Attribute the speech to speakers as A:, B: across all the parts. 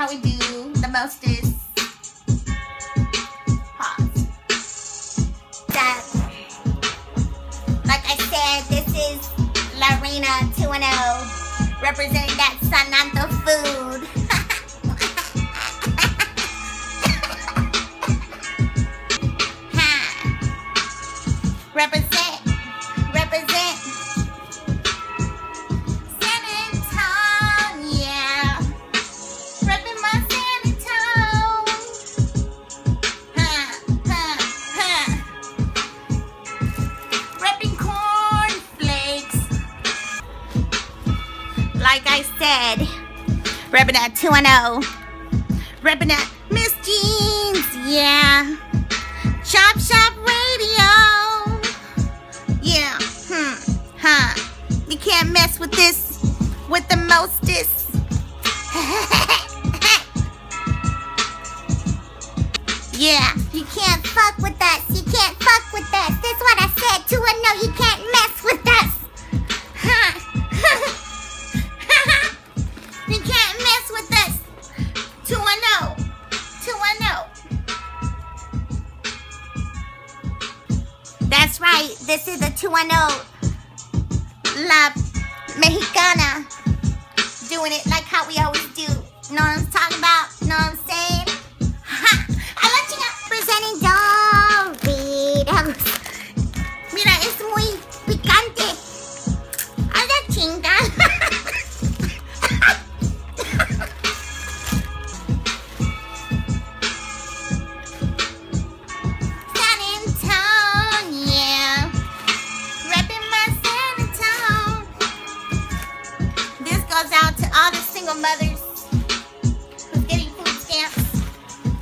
A: how we do. The most is pause. So, like I said, this is Lorena 210 representing that San Anto food. Ha. represent. Like I said, repping that 2 0. Repping that Miss Jeans, yeah. Chop Shop Radio. Yeah, hmm, huh. You can't mess with this, with the mostest. yeah, Right. This is a 210 La Mexicana. Doing it like how we always do. What I'm talking mothers who's getting food stamps.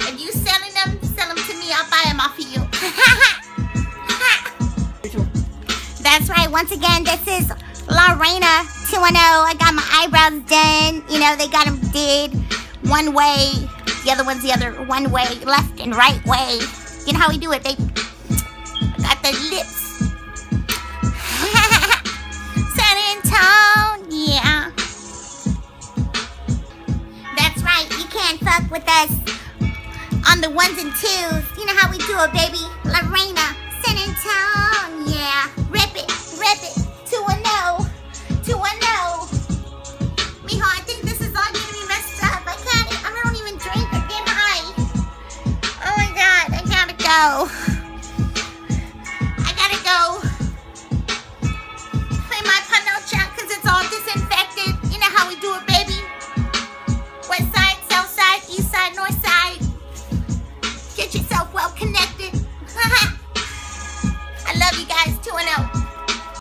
A: If you selling them, sell them to me. I'll buy them off of you. That's right. Once again, this is Lorena 210. I got my eyebrows done. You know, they got them did one way. The other one's the other one way, left and right way. You know how we do it? They got their lips. San Antonio. on the ones and twos. You know how we do it, baby. Lorena, San Antone. get yourself well connected.